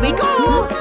We go!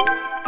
you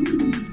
Yeah!